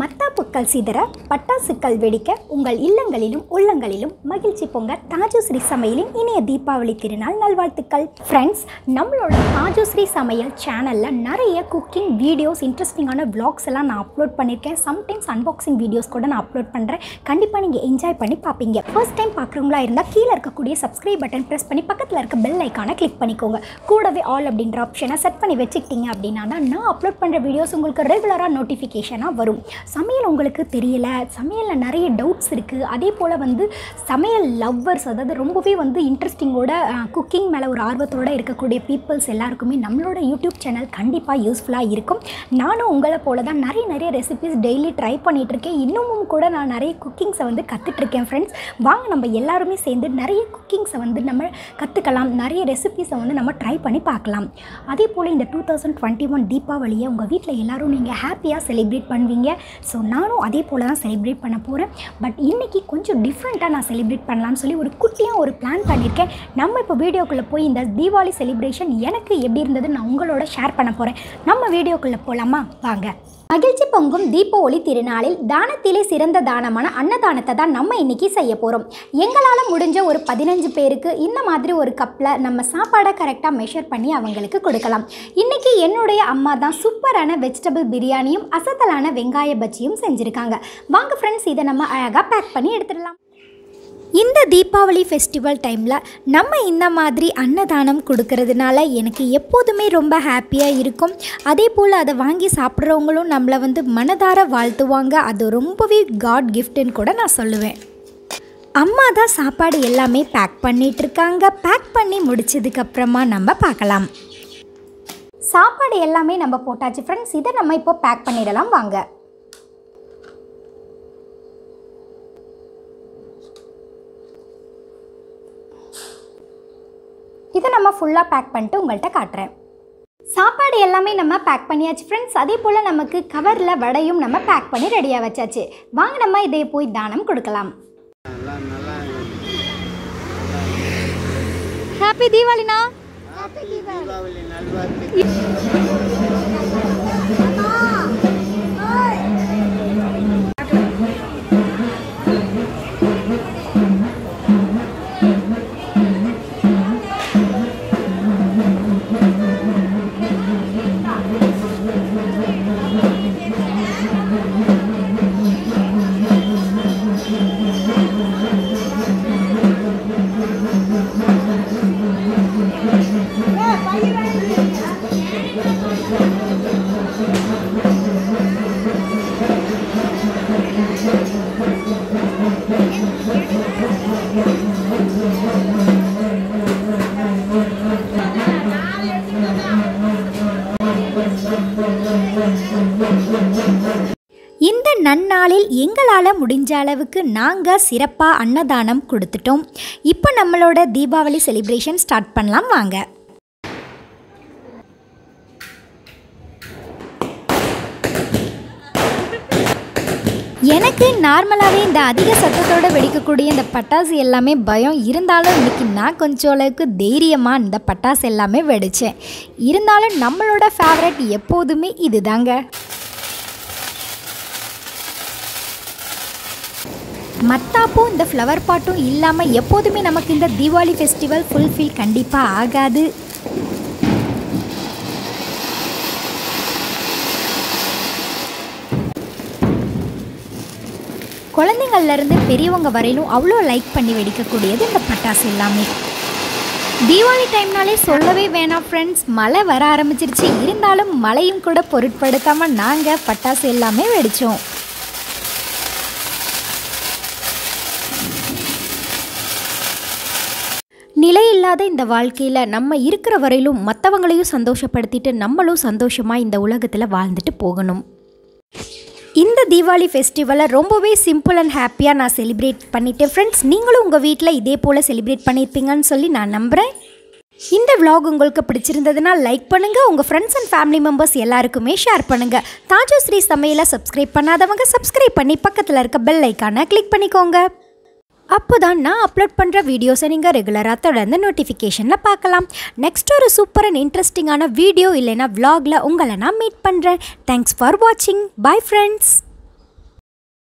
மத்தாப்புக்கள் சிதற பட்டாசுக்கள் வெடிக்க உங்கள் இல்லங்களிலும் உள்ளங்களிலும் மகிழ்ச்சி பொங்க தாஜுஸ்ரீ சமையலின் இனிய தீபாவளி திருநாள் நல்வாழ்த்துக்கள். ஃப்ரெண்ட்ஸ் நம்மளோட தாஜுஸ்ரீ சமையல் சேனலில் நிறைய குக்கிங் வீடியோஸ் இன்ட்ரெஸ்டிங்கான விளாக்ஸ் எல்லாம் நான் அப்லோட் பண்ணியிருக்கேன் சம்டைம்ஸ் அன்பாக்சிங் வீடியோஸ் கூட நான் அப்லோட் பண்ணுறேன் கண்டிப்பாக நீங்கள் என்ஜாய் பண்ணி பார்ப்பீங்க. ஃபர்ஸ்ட் டைம் பார்க்குறவங்களா இருந்தால் கீழே இருக்கக்கூடிய சப்ஸ்கிரைப் பட்டன் ப்ரெஸ் பண்ணி பக்கத்தில் இருக்க பெல் ஐக்கானை கிளிக் பண்ணிக்கோங்க. கூடவே ஆல் அப்படின்ற ஆப்ஷனை செட் பண்ணி வச்சுக்கிட்டீங்க அப்படின்னா தான் நான் அப்லோட் பண்ணுற வீடியோஸ் உங்களுக்கு ரெகுலராக நோட்டிஃபிகேஷனாக வரும். சமையல் உங்களுக்கு தெரியல. சமையலில் நிறைய டவுட்ஸ் இருக்குது அதே போல் வந்து சமையல் லவ்வர்ஸ் அதாவது ரொம்பவே வந்து இன்ட்ரெஸ்டிங்கோட குக்கிங் மேலே ஒரு ஆர்வத்தோடு இருக்கக்கூடிய பீப்புள்ஸ் எல்லாருக்குமே நம்மளோட யூடியூப் சேனல் கண்டிப்பாக யூஸ்ஃபுல்லாக இருக்கும். நானும் உங்களை போல தான் நிறைய நிறைய ரெசிபிஸ் டெய்லி ட்ரை பண்ணிகிட்ருக்கேன் இன்னமும் கூட நான் நிறைய குக்கிங்ஸை வந்து கற்றுட்ருக்கேன் ஃப்ரெண்ட்ஸ் வாங்க நம்ம எல்லாருமே சேர்ந்து நிறைய குக்கிங்ஸை வந்து நம்ம கற்றுக்கலாம் நிறைய ரெசிபிஸை வந்து நம்ம ட்ரை பண்ணி பார்க்கலாம். அதே போல் இந்த டூ தௌசண்ட் டுவெண்ட்டி ஒன் தீபாவளியை உங்கள் வீட்டில் எல்லாரும் நீங்கள் ஹாப்பியாக செலிப்ரேட் பண்ணுவீங்க. ஸோ நானும் அதே போல் தான் செலிப்ரேட் பண்ண போகிறேன் பட் இன்றைக்கி கொஞ்சம் டிஃப்ரெண்ட்டாக நான் செலிப்ரேட் பண்ணலாம்னு சொல்லி ஒரு குட்டியாக ஒரு பிளான் பண்ணியிருக்கேன் நம்ம இப்போ வீடியோக்குள்ளே போய் இந்த தீபாவளி செலிப்ரேஷன் எனக்கு எப்படி இருந்தது நான் உங்களோட ஷேர் பண்ண போகிறேன் நம்ம வீடியோக்குள்ளே போகலாமா வாங்க. மகிழ்ச்சி பொங்கும் தீப ஒளி திருநாளில் தானத்திலே சிறந்த தானமான அன்னதானத்தை தான் நம்ம இன்னைக்கு செய்ய போகிறோம் எங்களால் முடிஞ்ச ஒரு பதினஞ்சு பேருக்கு இந்த மாதிரி ஒரு கப்பில் நம்ம சாப்பாடை கரெக்டாக மெஷர் பண்ணி அவங்களுக்கு கொடுக்கலாம். இன்னைக்கு என்னுடைய அம்மா தான் சூப்பரான வெஜிடபிள் பிரியாணியும் அசத்தலான வெங்காய பஜ்ஜியும் செஞ்சுருக்காங்க. வாங்க ஃப்ரெண்ட்ஸ் இதை நம்ம அழகாக பேக் பண்ணி எடுத்துடலாம். இந்த தீபாவளி ஃபெஸ்டிவல் டைமில் நம்ம இந்த மாதிரி அன்னதானம் கொடுக்கறதுனால எனக்கு எப்போதுமே ரொம்ப ஹாப்பியாக இருக்கும். அதே போல் அதை வாங்கி சாப்பிட்றவங்களும் நம்மளை வந்து மனதார வாழ்த்துவாங்க. அது ரொம்பவே காட் கிஃப்ட்டுன்னு கூட நான் சொல்லுவேன். அம்மா தான் சாப்பாடு எல்லாமே பேக் பண்ணிகிட்ருக்காங்க பேக் பண்ணி முடிச்சதுக்கப்புறமா நம்ம பார்க்கலாம். சாப்பாடு எல்லாமே நம்ம போட்டாச்சு ஃப்ரெண்ட்ஸ் இதை நம்ம இப்போ பேக் பண்ணிடலாம். வாங்க. இதை நம்ம ஃபுல்லாக பேக் பண்ணிட்டு உங்கள்கிட்ட காட்டுறேன். சாப்பாடு எல்லாமே நம்ம பேக் பண்ணியாச்சு ஃப்ரெண்ட்ஸ் அதே போல் நமக்கு கவரில் வடையும் நம்ம பேக் பண்ணி ரெடியாக வச்சாச்சு. வாங்க நம்ம இதை போய் தானம் கொடுக்கலாம். ஹாப்பி தீபாவளினா இந்த நன்னாளில் எங்களால் முடிஞ்ச அளவுக்கு நாங்கள் சிறப்பாக அன்னதானம் கொடுத்துட்டோம். இப்போ நம்மளோட தீபாவளி செலிப்ரேஷன் ஸ்டார்ட் பண்ணலாம் வாங்க. எனக்கு நார்மலாகவே இந்த அதிக சத்தத்தோடு வெடிக்கக்கூடிய இந்த பட்டாசு எல்லாமே பயம். இருந்தாலும் இன்றைக்கி நான் கொஞ்சம் அளவுக்கு தைரியமாக இந்த பட்டாசு எல்லாமே வெடித்தேன் இருந்தாலும் நம்மளோட ஃபேவரட் எப்போதுமே இதுதாங்க. மத்தாப்பும் இந்த ஃப்ளவர் பாட்டும் இல்லாமல் எப்போதுமே நமக்கு இந்த தீபாவளி ஃபெஸ்டிவல் ஃபுல்ஃபில் கண்டிப்பாக ஆகாது. குழந்தைங்கள்லேருந்து பெரியவங்க வரையிலும் அவ்வளோ லைக் பண்ணி வெடிக்கக்கூடியது இந்த பட்டாசு எல்லாமே. தீபாவளி டைம்னாலே சொல்லவே வேணாம் ஃப்ரெண்ட்ஸ் மழை வர ஆரம்பிச்சிருச்சு. இருந்தாலும் மழையும் கூட பொருட்படுத்தாமல் நாங்கள் பட்டாசு எல்லாமே வெடித்தோம் நிலையில்லாத இந்த வாழ்க்கையில் நம்ம இருக்கிற வரையிலும் மற்றவங்களையும் சந்தோஷப்படுத்திட்டு நம்மளும் சந்தோஷமாக இந்த உலகத்தில் வாழ்ந்துட்டு போகணும். இந்த தீபாவளி ஃபெஸ்டிவலை ரொம்பவே சிம்பிள் அண்ட் ஹாப்பியாக நான் செலிப்ரேட் பண்ணிட்டேன். ஃப்ரெண்ட்ஸ் நீங்களும் உங்கள் வீட்டில் இதே போல் செலிப்ரேட் பண்ணியிருப்பீங்கன்னு சொல்லி நான் நம்புகிறேன் இந்த vlog உங்களுக்கு பிடிச்சிருந்ததுன்னா லைக் பண்ணுங்கள் உங்கள் ஃப்ரெண்ட்ஸ் அண்ட் ஃபேமிலி மெம்பர்ஸ் எல்லாருக்குமே ஷேர் பண்ணுங்கள் தாஜோஸ்ரீ சமையலை சப்ஸ்கிரைப் பண்ணாதவங்க சப்ஸ்கிரைப் பண்ணி பக்கத்தில் இருக்க பெல் ஐக்கானை கிளிக் பண்ணிக்கோங்க. அப்போ தான் நான் அப்லோட் பண்ணுற வீடியோஸை நீங்கள் ரெகுலராக தொடர்ந்து நோட்டிஃபிகேஷனில் பார்க்கலாம். நெக்ஸ்ட் ஒரு சூப்பர் அண்ட் இன்ட்ரெஸ்டிங்கான வீடியோ இல்லைன்னா விலாகில் உங்களை நான் மீட் பண்ணுறேன் தேங்க்ஸ் ஃபார் வாட்சிங் பை ஃப்ரெண்ட்ஸ்